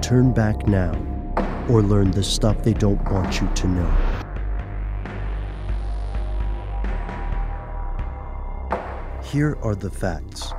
turn back now or learn the stuff they don't want you to know. Here are the facts.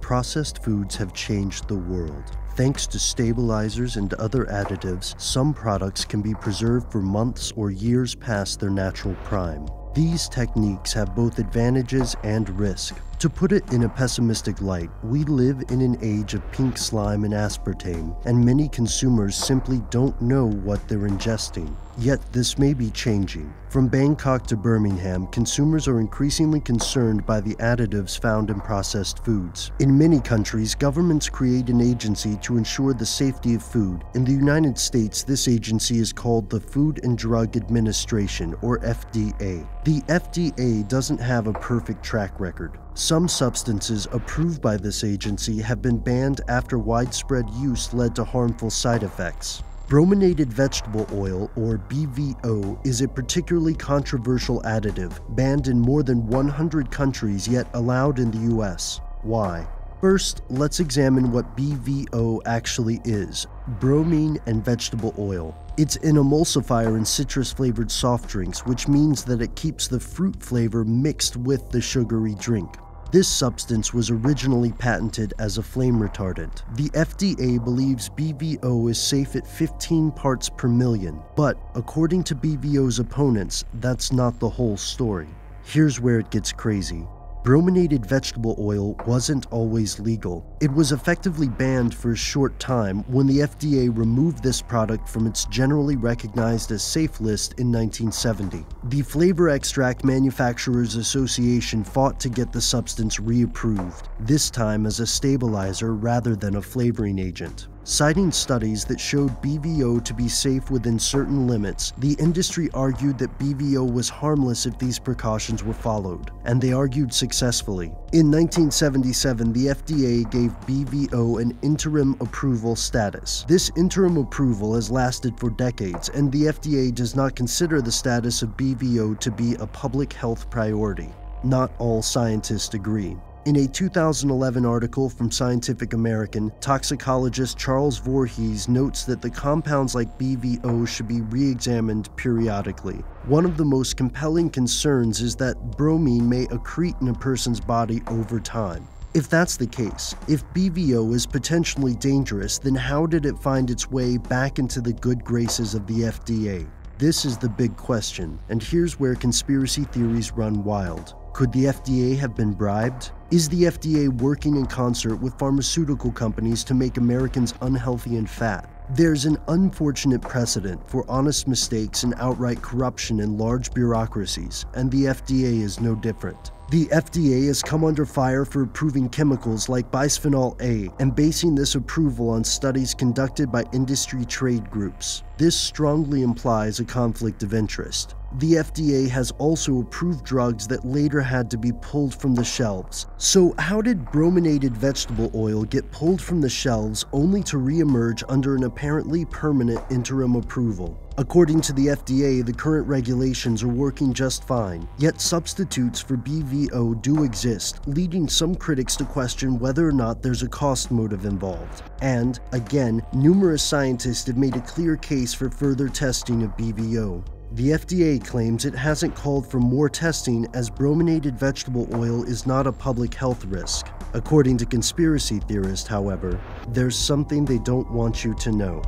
Processed foods have changed the world. Thanks to stabilizers and other additives, some products can be preserved for months or years past their natural prime. These techniques have both advantages and risk. To put it in a pessimistic light, we live in an age of pink slime and aspartame, and many consumers simply don't know what they're ingesting. Yet this may be changing. From Bangkok to Birmingham, consumers are increasingly concerned by the additives found in processed foods. In many countries, governments create an agency to ensure the safety of food. In the United States, this agency is called the Food and Drug Administration, or FDA. The FDA doesn't have a perfect track record. Some substances approved by this agency have been banned after widespread use led to harmful side effects. Brominated vegetable oil, or BVO, is a particularly controversial additive, banned in more than 100 countries yet allowed in the US. Why? First, let's examine what BVO actually is bromine and vegetable oil. It's an emulsifier in citrus flavored soft drinks, which means that it keeps the fruit flavor mixed with the sugary drink. This substance was originally patented as a flame retardant. The FDA believes BVO is safe at 15 parts per million, but according to BVO's opponents, that's not the whole story. Here's where it gets crazy. Brominated vegetable oil wasn't always legal. It was effectively banned for a short time when the FDA removed this product from its generally recognized as safe list in 1970. The Flavor Extract Manufacturers Association fought to get the substance reapproved, this time as a stabilizer rather than a flavoring agent. Citing studies that showed BVO to be safe within certain limits, the industry argued that BVO was harmless if these precautions were followed, and they argued successfully. In 1977, the FDA gave BVO an interim approval status. This interim approval has lasted for decades, and the FDA does not consider the status of BVO to be a public health priority. Not all scientists agree. In a 2011 article from Scientific American, toxicologist Charles Vorhees notes that the compounds like BVO should be re examined periodically. One of the most compelling concerns is that bromine may accrete in a person's body over time. If that's the case, if BVO is potentially dangerous, then how did it find its way back into the good graces of the FDA? This is the big question, and here's where conspiracy theories run wild. Could the FDA have been bribed? Is the FDA working in concert with pharmaceutical companies to make Americans unhealthy and fat? There's an unfortunate precedent for honest mistakes and outright corruption in large bureaucracies, and the FDA is no different. The FDA has come under fire for approving chemicals like bisphenol A and basing this approval on studies conducted by industry trade groups. This strongly implies a conflict of interest. The FDA has also approved drugs that later had to be pulled from the shelves. So, how did brominated vegetable oil get pulled from the shelves only to re-emerge under an apparently permanent interim approval? According to the FDA, the current regulations are working just fine, yet substitutes for BVO do exist, leading some critics to question whether or not there's a cost motive involved. And, again, numerous scientists have made a clear case for further testing of BVO. The FDA claims it hasn't called for more testing as brominated vegetable oil is not a public health risk. According to conspiracy theorists, however, there's something they don't want you to know.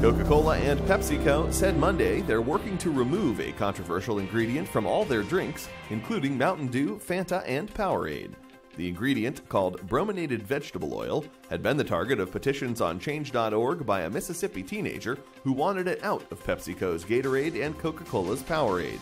Coca Cola and PepsiCo said Monday they're working to remove a controversial ingredient from all their drinks, including Mountain Dew, Fanta, and Powerade. The ingredient, called brominated vegetable oil, had been the target of petitions on Change.org by a Mississippi teenager who wanted it out of PepsiCo's Gatorade and Coca Cola's Powerade.